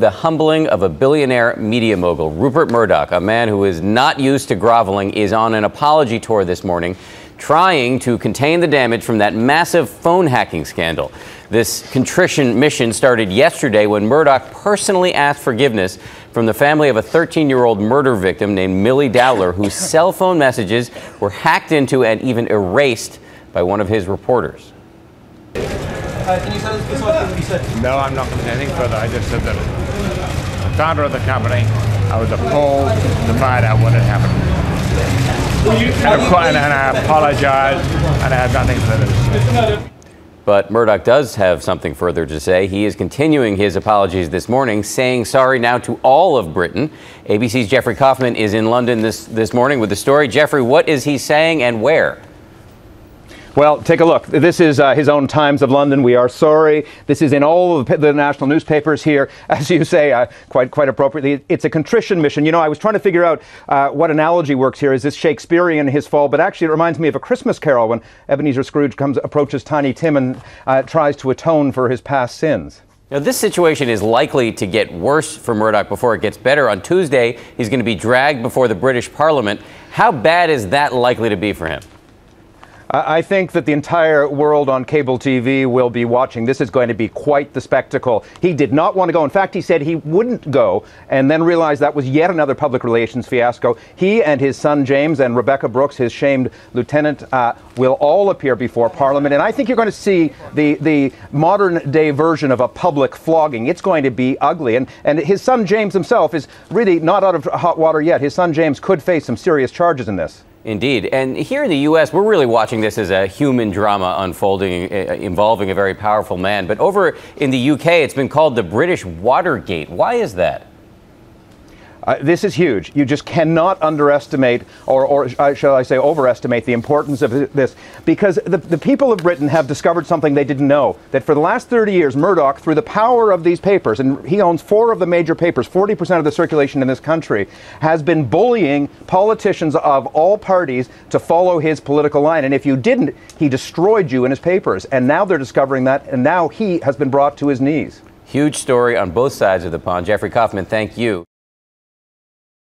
The humbling of a billionaire media mogul, Rupert Murdoch, a man who is not used to groveling, is on an apology tour this morning, trying to contain the damage from that massive phone hacking scandal. This contrition mission started yesterday when Murdoch personally asked forgiveness from the family of a 13 year old murder victim named Milly Dowler, whose cell phone messages were hacked into and even erased by one of his reporters. Uh, can you tell us precisely what you said? No, I'm not going to say anything further. I just said that the founder of the company, I was appalled to find out what had happened. And, of course, and I apologize, and I have nothing further to say. But Murdoch does have something further to say. He is continuing his apologies this morning, saying sorry now to all of Britain. ABC's Jeffrey Kofman is in London this, this morning with the story. Jeffrey, what is he saying and where? Well, take a look. This is uh, his own Times of London. We are sorry. This is in all of the, national newspapers here. As you say, uh, quite quite appropriately, it's a contrition mission. You know, I was trying to figure out uh, what analogy works here. Is this Shakespearean, his fall? But actually, it reminds me of a Christmas Carol when Ebenezer Scrooge comes approaches Tiny Tim and uh, tries to atone for his past sins. Now, this situation is likely to get worse for Murdoch before it gets better. On Tuesday, he's going to be dragged before the British Parliament. How bad is that likely to be for him? I think that the entire world on cable TV will be watching. This is going to be quite the spectacle. He did not want to go. In fact, he said he wouldn't go and then realized that was yet another public relations fiasco. He and his son James and Rebekah Brooks, his shamed lieutenant, uh, will all appear before Parliament. And I think you're going to see the, the modern day version of a public flogging. It's going to be ugly. And, and his son James himself is really not out of hot water yet. His son James could face some serious charges in this. Indeed. And here in the U.S., we're really watching this as a human drama unfolding uh, involving a very powerful man. But over in the U.K., it's been called the British Watergate. Why is that? Uh, this is huge. You just cannot underestimate, or, or uh, shall I say, overestimate the importance of this, because the, the people of Britain have discovered something they didn't know. That for the last 30 years, Murdoch, through the power of these papers, and he owns four of the major papers, 40% of the circulation in this country, has been bullying politicians of all parties to follow his political line. And if you didn't, he destroyed you in his papers. And now they're discovering that, and now he has been brought to his knees. Huge story on both sides of the pond. Jeffrey Kofman, thank you.